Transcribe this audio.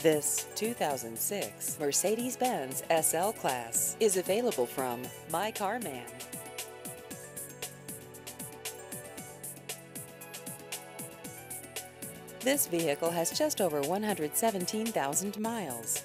This 2006 Mercedes-Benz SL Class is available from My Car Man. This vehicle has just over 117,000 miles.